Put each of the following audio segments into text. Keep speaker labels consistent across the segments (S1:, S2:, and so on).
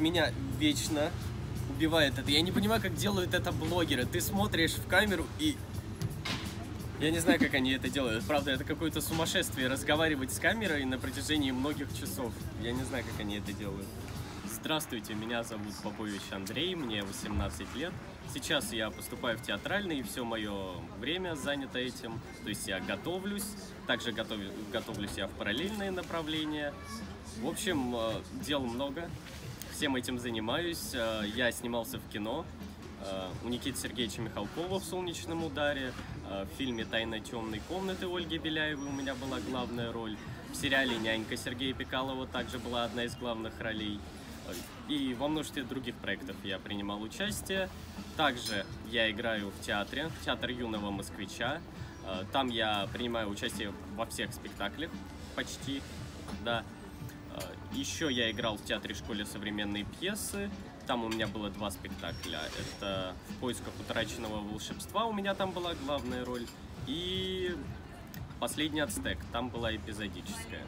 S1: меня вечно убивает это. Я не понимаю, как делают это блогеры. Ты смотришь в камеру и... Я не знаю, как они это делают. Правда, это какое-то сумасшествие разговаривать с камерой на протяжении многих часов. Я не знаю, как они это делают. Здравствуйте, меня зовут Попович Андрей, мне 18 лет. Сейчас я поступаю в театральный, и все мое время занято этим. То есть я готовлюсь, также готов, готовлюсь я в параллельные направления. В общем, э, дел много, всем этим занимаюсь. Э, я снимался в кино э, у Никиты Сергеевича Михалкова в «Солнечном ударе», в фильме «Тайна темной комнаты» Ольги Беляевой у меня была главная роль. В сериале «Нянька» Сергея Пекалова также была одна из главных ролей. И во множестве других проектов я принимал участие. Также я играю в театре, театр юного москвича. Э, там я принимаю участие во всех спектаклях, почти, да. Э, Еще я играл в театре школе современные пьесы. Там у меня было два спектакля. Это «В поисках утраченного волшебства» у меня там была главная роль. И «Последний ацтек», там была эпизодическая.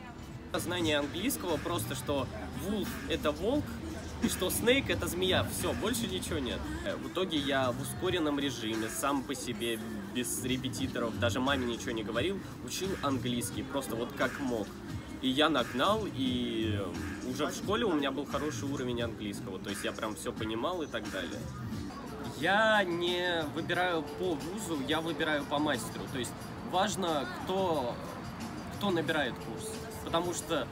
S1: Знание английского просто, что Вулф — это волк, и что Снейк — это змея. Все, больше ничего нет. Э, В итоге я в ускоренном режиме, сам по себе, без репетиторов, даже маме ничего не говорил, учил английский, просто вот как мог. И я нагнал, и уже в школе у меня был хороший уровень английского, то есть я прям все понимал и так далее. Я не выбираю по вузу, я выбираю по мастеру. То есть важно, кто, кто набирает курс. Потому что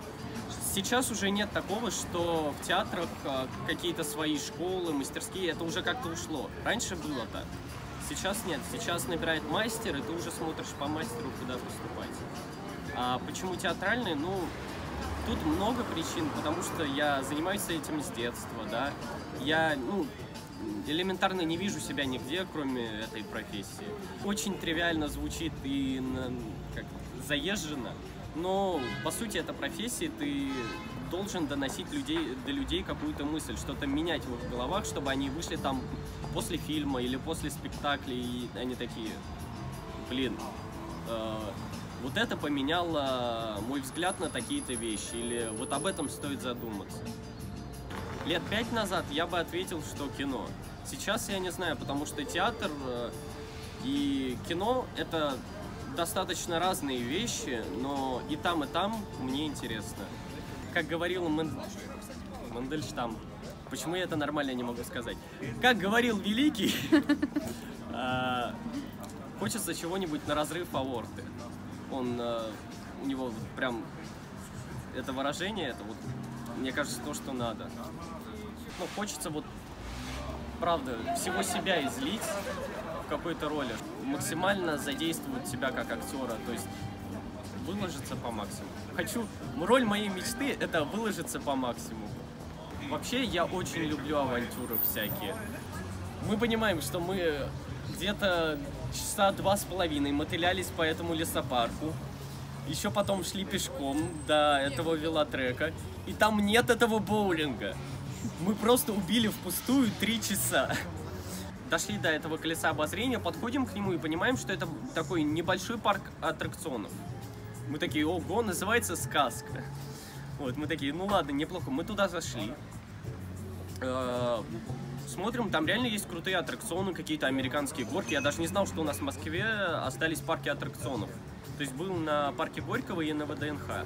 S1: сейчас уже нет такого, что в театрах а, какие-то свои школы, мастерские, это уже как-то ушло. Раньше было так. Сейчас нет. Сейчас набирает мастер, и ты уже смотришь по мастеру, куда поступать. А почему театральный? Ну, тут много причин, потому что я занимаюсь этим с детства, да. Я, ну, элементарно не вижу себя нигде, кроме этой профессии. Очень тривиально звучит и как заезженно, но по сути это профессия, ты должен доносить людей, до людей какую-то мысль, что-то менять в их головах, чтобы они вышли там после фильма или после спектакля, и они такие, блин, э, вот это поменяло мой взгляд на такие-то вещи, или вот об этом стоит задуматься. Лет пять назад я бы ответил, что кино. Сейчас я не знаю, потому что театр э, и кино это достаточно разные вещи, но и там, и там мне интересно. Как говорил. Мандельштам, почему я это нормально не могу сказать? Как говорил Великий, э, хочется чего-нибудь на разрыв аорты. Он, э, у него прям это выражение, это вот, мне кажется, то, что надо. Ну, хочется вот, правда, всего себя излить в какой-то роли, максимально задействовать себя как актера, то есть выложиться по максимуму. Хочу, роль моей мечты – это выложиться по максимуму. Вообще, я очень люблю авантюры всякие. Мы понимаем, что мы где-то часа два с половиной мотылялись по этому лесопарку. Еще потом шли пешком до этого велотрека. И там нет этого боулинга. Мы просто убили впустую три часа. Дошли до этого колеса обозрения, подходим к нему и понимаем, что это такой небольшой парк аттракционов. Мы такие, ого, называется «Сказка». Вот, мы такие, ну ладно, неплохо. Мы туда зашли. Э, Смотрим, там реально есть крутые аттракционы, какие-то американские горки. Я даже не знал, что у нас в Москве остались парки аттракционов. То есть был на парке Горького и на ВДНХ.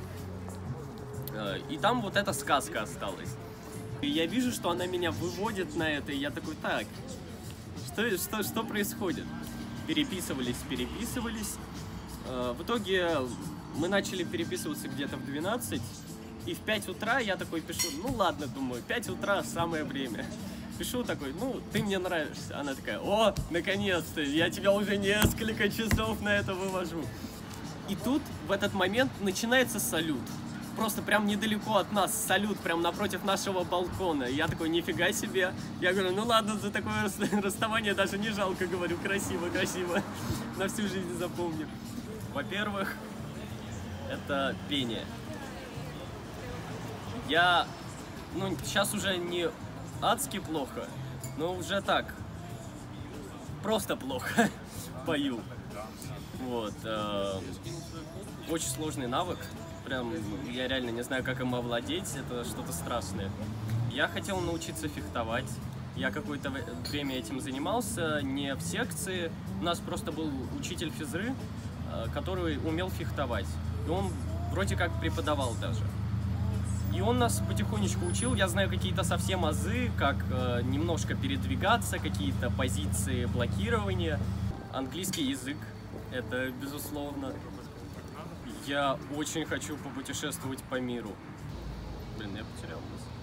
S1: Э, И там вот эта сказка осталась. И я вижу, что она меня выводит на это, и я такой, так, что, что, что происходит? Переписывались, переписывались. Э, В итоге мы начали переписываться где-то в 12, и в 5 утра я такой пишу, ну ладно, думаю, 5 утра самое время. Пишу такой, ну, ты мне нравишься. Она такая, о, наконец-то, я тебя уже несколько часов на это вывожу. И тут в этот момент начинается салют. Просто прям недалеко от нас салют, прям напротив нашего балкона. Я такой, нифига себе. Я говорю, ну ладно, за такое рас- расставание даже не жалко, говорю, красиво, красиво. На всю жизнь запомню. Во-первых, это пение. Я, ну, сейчас уже не адски плохо, но уже так, просто плохо пою. Вот. э, Очень сложный навык. Прям я реально не знаю, как им овладеть. Это что-то страшное. Я хотел научиться фехтовать. Я какое-то время этим занимался, не в секции. У нас просто был учитель физры, который умел фехтовать. И он вроде как преподавал даже. И он нас потихонечку учил. Я знаю какие-то совсем азы, как э, немножко передвигаться, какие-то позиции блокирования. Английский язык, это безусловно. Я очень хочу попутешествовать по миру. Блин, я потерял мысль.